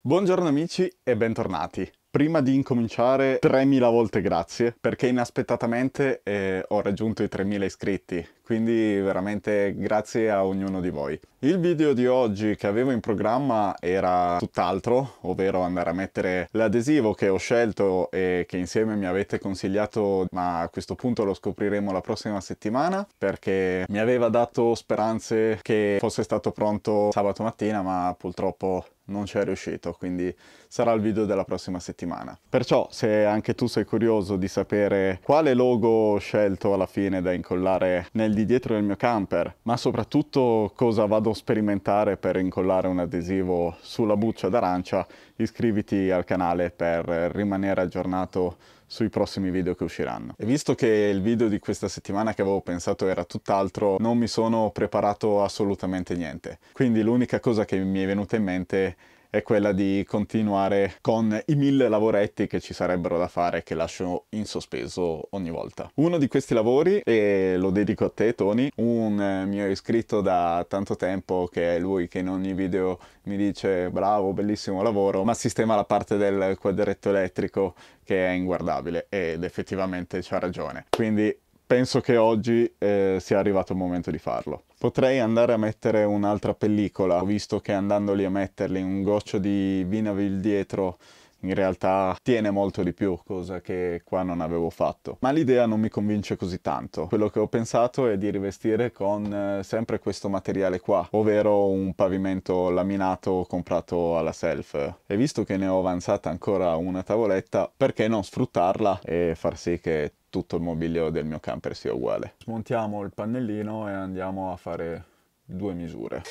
Buongiorno amici e bentornati. Prima di incominciare 3000 volte grazie perché inaspettatamente eh, ho raggiunto i 3000 iscritti, quindi veramente grazie a ognuno di voi. Il video di oggi che avevo in programma era tutt'altro, ovvero andare a mettere l'adesivo che ho scelto e che insieme mi avete consigliato, ma a questo punto lo scopriremo la prossima settimana perché mi aveva dato speranze che fosse stato pronto sabato mattina, ma purtroppo non ci è riuscito, quindi sarà il video della prossima settimana. Perciò se anche tu sei curioso di sapere quale logo ho scelto alla fine da incollare nel di dietro del mio camper, ma soprattutto cosa vado a sperimentare per incollare un adesivo sulla buccia d'arancia, iscriviti al canale per rimanere aggiornato sui prossimi video che usciranno. E visto che il video di questa settimana che avevo pensato era tutt'altro, non mi sono preparato assolutamente niente. Quindi l'unica cosa che mi è venuta in mente è quella di continuare con i mille lavoretti che ci sarebbero da fare che lascio in sospeso ogni volta. Uno di questi lavori, e lo dedico a te Tony, un mio iscritto da tanto tempo che è lui che in ogni video mi dice bravo, bellissimo lavoro, ma sistema la parte del quadretto elettrico che è inguardabile ed effettivamente c'ha ragione. Quindi penso che oggi eh, sia arrivato il momento di farlo. Potrei andare a mettere un'altra pellicola, visto che andandoli a metterli un goccio di Vinavil dietro in realtà tiene molto di più, cosa che qua non avevo fatto. Ma l'idea non mi convince così tanto. Quello che ho pensato è di rivestire con eh, sempre questo materiale qua, ovvero un pavimento laminato comprato alla self. E visto che ne ho avanzata ancora una tavoletta, perché non sfruttarla e far sì che tutto il mobilio del mio camper sia uguale. Smontiamo il pannellino e andiamo a fare due misure.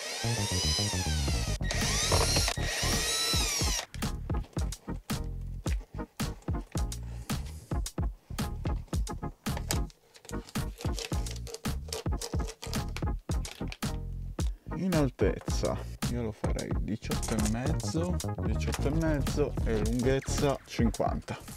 in altezza io lo farei 18 e mezzo 18 e mezzo e lunghezza 50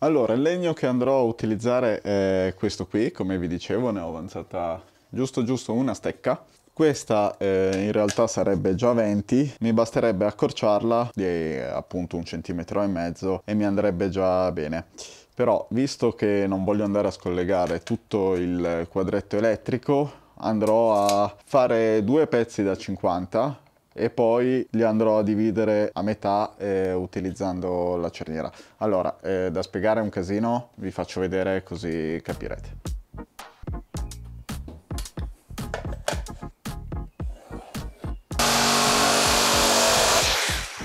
allora, il legno che andrò a utilizzare è questo qui, come vi dicevo, ne ho avanzata giusto giusto una stecca. Questa eh, in realtà sarebbe già 20, mi basterebbe accorciarla di appunto un centimetro e mezzo e mi andrebbe già bene. Però, visto che non voglio andare a scollegare tutto il quadretto elettrico, andrò a fare due pezzi da 50 e poi li andrò a dividere a metà eh, utilizzando la cerniera. Allora, eh, da spiegare un casino, vi faccio vedere così capirete.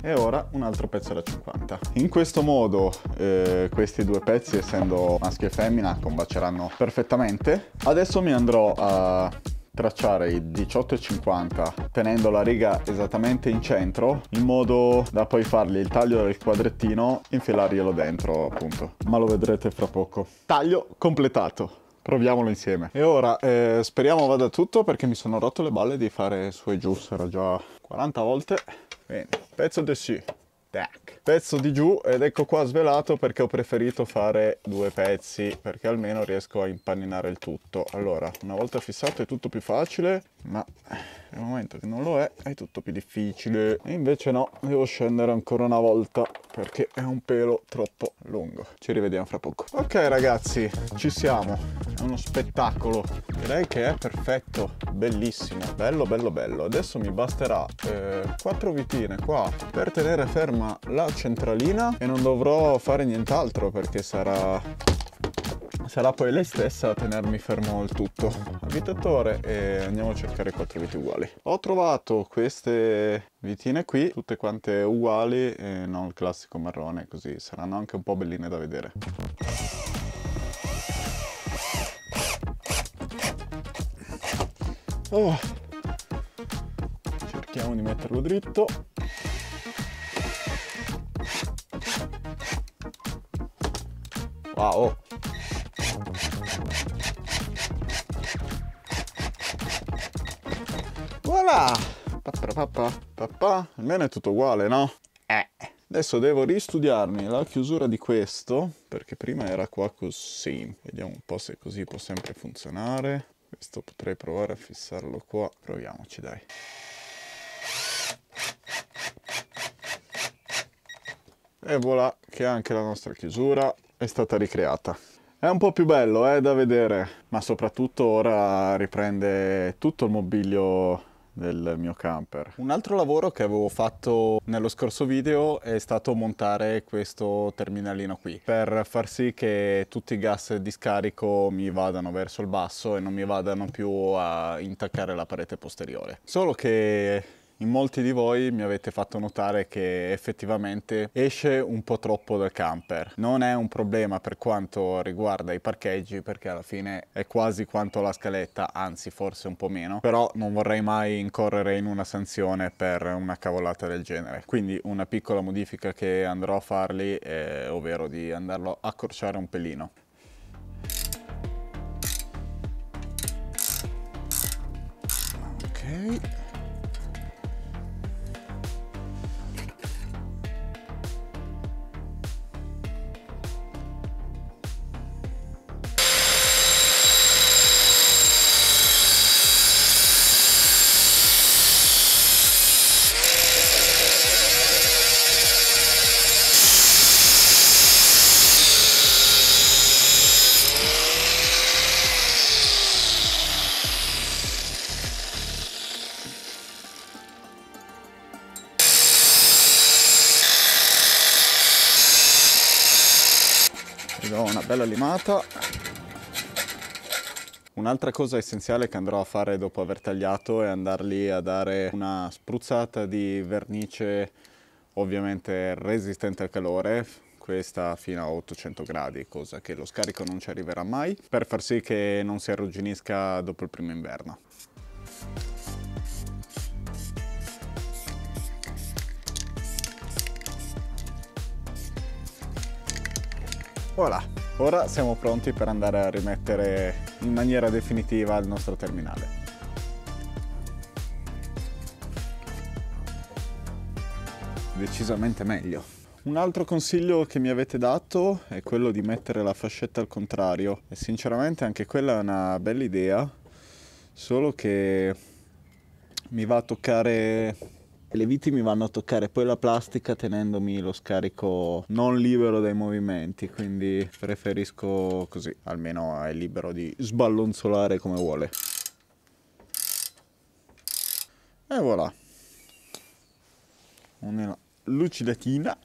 e ora un altro pezzo da 50. In questo modo eh, questi due pezzi essendo maschio e femmina combaceranno perfettamente. Adesso mi andrò a tracciare i 18,50 tenendo la riga esattamente in centro in modo da poi fargli il taglio del quadrettino e infilarglielo dentro appunto. Ma lo vedrete fra poco. Taglio completato. Proviamolo insieme. E ora eh, speriamo vada tutto perché mi sono rotto le balle di fare su e giù. Sarà già 40 volte. Bene pezzo de sì Tac. Pezzo di giù ed ecco qua svelato perché ho preferito fare due pezzi perché almeno riesco a impaninare il tutto. Allora, una volta fissato è tutto più facile, ma nel momento che non lo è è tutto più difficile. E invece no, devo scendere ancora una volta perché è un pelo troppo lungo. Ci rivediamo fra poco. Ok ragazzi, ci siamo. È uno spettacolo. Direi che è perfetto, bellissimo, bello bello bello. Adesso mi basterà eh, quattro vitine qua per tenere ferma la centralina e non dovrò fare nient'altro perché sarà sarà poi lei stessa a tenermi fermo il tutto abitatore e andiamo a cercare quattro viti uguali ho trovato queste vitine qui tutte quante uguali e non il classico marrone così saranno anche un po' belline da vedere oh. cerchiamo di metterlo dritto Wow. Voilà! Papà, Almeno è tutto uguale, no? Eh. Adesso devo ristudiarmi la chiusura di questo, perché prima era qua così. Vediamo un po' se così può sempre funzionare. Questo potrei provare a fissarlo qua. Proviamoci, dai. E voilà che anche la nostra chiusura è stata ricreata. È un po' più bello eh, da vedere, ma soprattutto ora riprende tutto il mobilio del mio camper. Un altro lavoro che avevo fatto nello scorso video è stato montare questo terminalino qui per far sì che tutti i gas di scarico mi vadano verso il basso e non mi vadano più a intaccare la parete posteriore. Solo che in molti di voi mi avete fatto notare che effettivamente esce un po' troppo dal camper. Non è un problema per quanto riguarda i parcheggi perché alla fine è quasi quanto la scaletta, anzi forse un po' meno, però non vorrei mai incorrere in una sanzione per una cavolata del genere. Quindi una piccola modifica che andrò a farli è ovvero di andarlo a accorciare un pelino. Ok. Do una bella limata Un'altra cosa essenziale che andrò a fare dopo aver tagliato è andargli a dare una spruzzata di vernice ovviamente resistente al calore, questa fino a 800 gradi, cosa che lo scarico non ci arriverà mai, per far sì che non si arrugginisca dopo il primo inverno. Voilà, ora siamo pronti per andare a rimettere in maniera definitiva il nostro terminale. Decisamente meglio. Un altro consiglio che mi avete dato è quello di mettere la fascetta al contrario e sinceramente anche quella è una bella idea, solo che mi va a toccare le viti mi vanno a toccare poi la plastica tenendomi lo scarico non libero dai movimenti, quindi preferisco così, almeno è libero di sballonzolare come vuole. E voilà. Una lucidatina.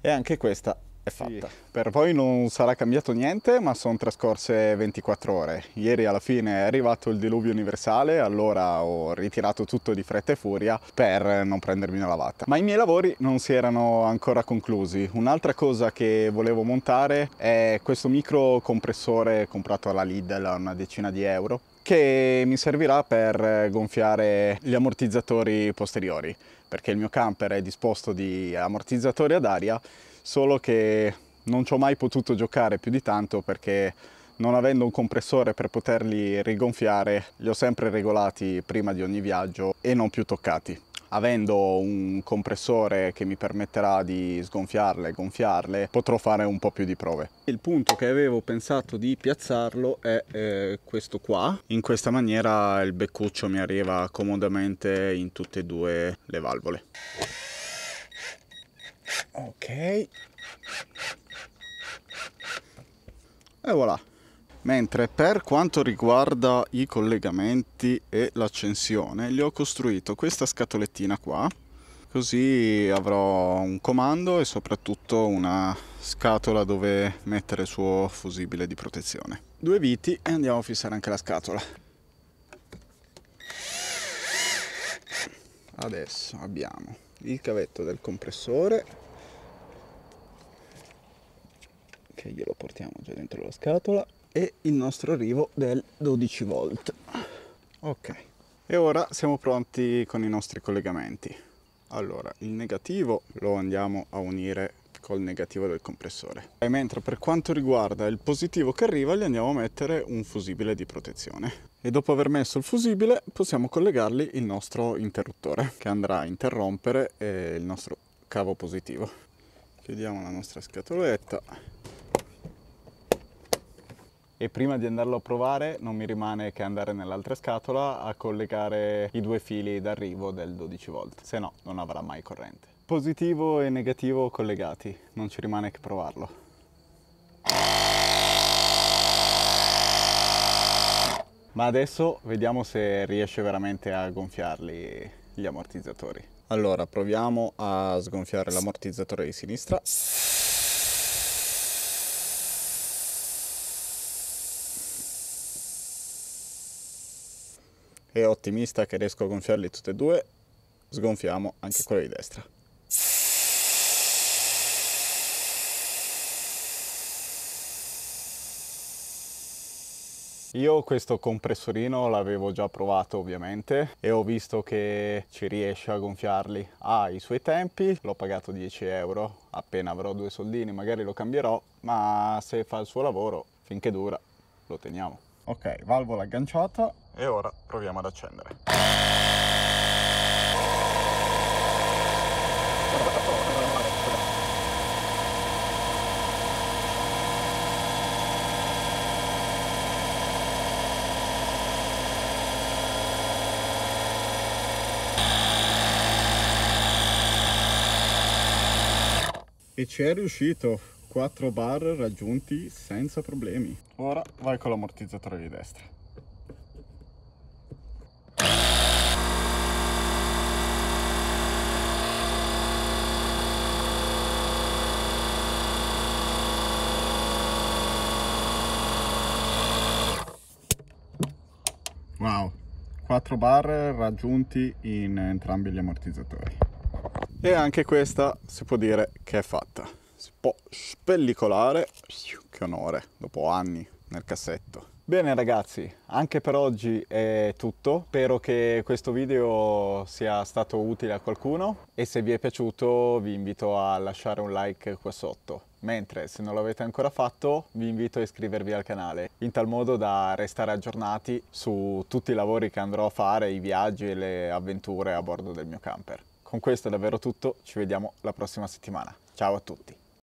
E anche questa è fatta. Sì. Per voi non sarà cambiato niente, ma sono trascorse 24 ore. Ieri alla fine è arrivato il diluvio universale, allora ho ritirato tutto di fretta e furia per non prendermi una lavata. Ma i miei lavori non si erano ancora conclusi. Un'altra cosa che volevo montare è questo micro compressore comprato alla Lidl a una decina di euro che mi servirà per gonfiare gli ammortizzatori posteriori perché il mio camper è disposto di ammortizzatori ad aria solo che non ci ho mai potuto giocare più di tanto perché non avendo un compressore per poterli rigonfiare li ho sempre regolati prima di ogni viaggio e non più toccati. Avendo un compressore che mi permetterà di sgonfiarle e gonfiarle potrò fare un po' più di prove. Il punto che avevo pensato di piazzarlo è eh, questo qua. In questa maniera il beccuccio mi arriva comodamente in tutte e due le valvole ok. E voilà. Mentre per quanto riguarda i collegamenti e l'accensione gli ho costruito questa scatolettina qua così avrò un comando e soprattutto una scatola dove mettere il suo fusibile di protezione. Due viti e andiamo a fissare anche la scatola. Adesso abbiamo il cavetto del compressore che glielo portiamo già dentro la scatola e il nostro arrivo del 12 volt. Ok e ora siamo pronti con i nostri collegamenti. Allora il negativo lo andiamo a unire col negativo del compressore. E mentre per quanto riguarda il positivo che arriva gli andiamo a mettere un fusibile di protezione. E dopo aver messo il fusibile possiamo collegargli il nostro interruttore che andrà a interrompere eh, il nostro cavo positivo. Chiudiamo la nostra scatoletta e prima di andarlo a provare non mi rimane che andare nell'altra scatola a collegare i due fili d'arrivo del 12 volt, se no non avrà mai corrente. Positivo e negativo collegati, non ci rimane che provarlo. Ma adesso vediamo se riesce veramente a gonfiarli gli ammortizzatori. Allora, proviamo a sgonfiare l'ammortizzatore di sinistra. E ottimista che riesco a gonfiarli tutti e due, sgonfiamo anche quello di destra. Io questo compressorino l'avevo già provato ovviamente e ho visto che ci riesce a gonfiarli. Ha i suoi tempi, l'ho pagato 10 euro, appena avrò due soldini magari lo cambierò, ma se fa il suo lavoro finché dura lo teniamo. Ok, valvola agganciata e ora proviamo ad accendere. e ci è riuscito. 4 bar raggiunti senza problemi. Ora vai con l'ammortizzatore di destra wow 4 bar raggiunti in entrambi gli ammortizzatori e anche questa si può dire che è fatta. Si può spellicolare, che onore, dopo anni nel cassetto. Bene ragazzi, anche per oggi è tutto. Spero che questo video sia stato utile a qualcuno e se vi è piaciuto vi invito a lasciare un like qua sotto. Mentre se non l'avete ancora fatto vi invito a iscrivervi al canale in tal modo da restare aggiornati su tutti i lavori che andrò a fare, i viaggi e le avventure a bordo del mio camper. Con questo è davvero tutto, ci vediamo la prossima settimana. Ciao a tutti!